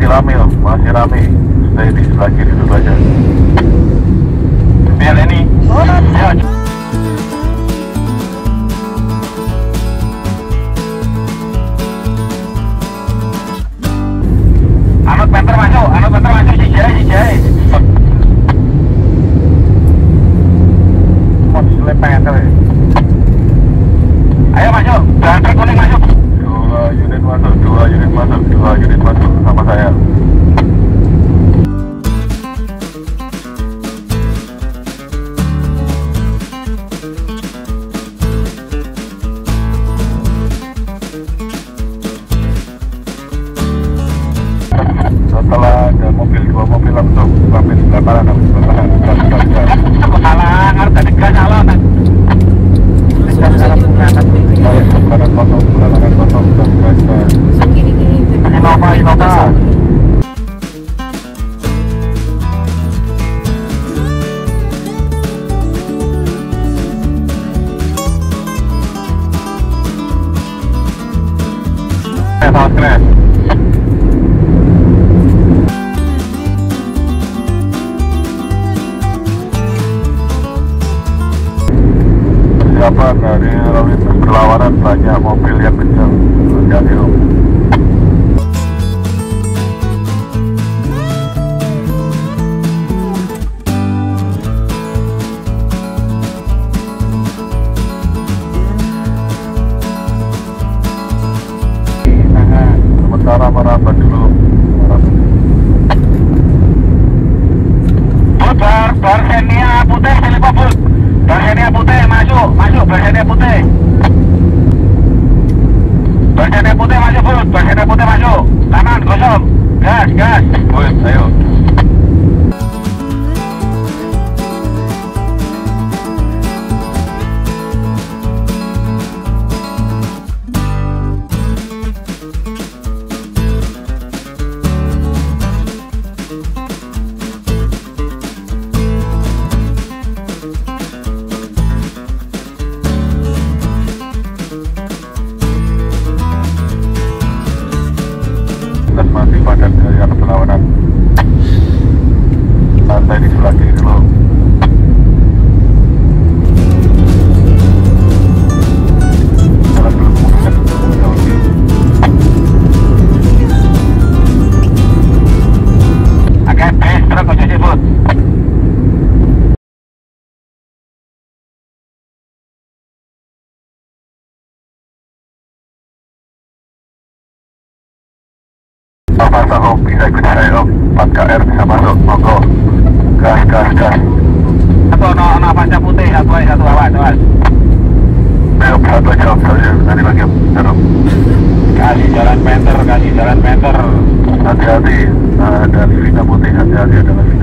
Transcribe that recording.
masih rame om, masih rame. Stay di sebelah kiri dulu aja. Biar ini. Ya. Anut penter masuk, anut penter masuk, jijai, jijai. Mau penter ya. Ayo masuk, banter kuning masuk. Dua unit masuk, dua unit masuk, dua unit masuk Setelah ada mobil dua mobil langsung sampai sebelah kanan, sebelah kanan, gas, gas, gas. Salah, ngarep tadi Persiapan dari lintas berlawanan banyak mobil yang kencang. Hati-hati om. Sementara merapat Oke, bis, truk ojo sibut. Avanza Om bisa ikut saya Om 4 KR bisa masuk monggo kasih jalan penter hati-hati ada Livina putih hati-hati ada Livina